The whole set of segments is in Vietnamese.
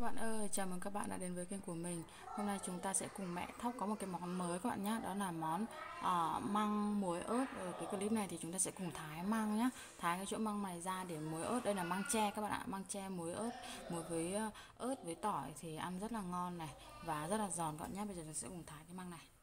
Các bạn ơi, chào mừng các bạn đã đến với kênh của mình. Hôm nay chúng ta sẽ cùng mẹ Thóc có một cái món mới các bạn nhé Đó là món uh, măng muối ớt. Ở cái clip này thì chúng ta sẽ cùng thái măng nhé Thái cái chỗ măng này ra để muối ớt. Đây là măng tre các bạn ạ Măng tre muối ớt. Muối với uh, ớt với tỏi thì ăn rất là ngon này Và rất là giòn các bạn nhé Bây giờ chúng ta sẽ cùng thái cái măng này.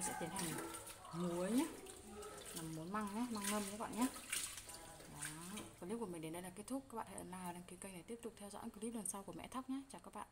Ta sẽ tiến hành muối nhé. Làm muối măng nhé, măng ngâm các bạn nhé. Đó. clip của mình đến đây là kết thúc. Các bạn hãy ấn like và đăng ký kênh để tiếp tục theo dõi clip lần sau của mẹ thóc nhé. Chào các bạn.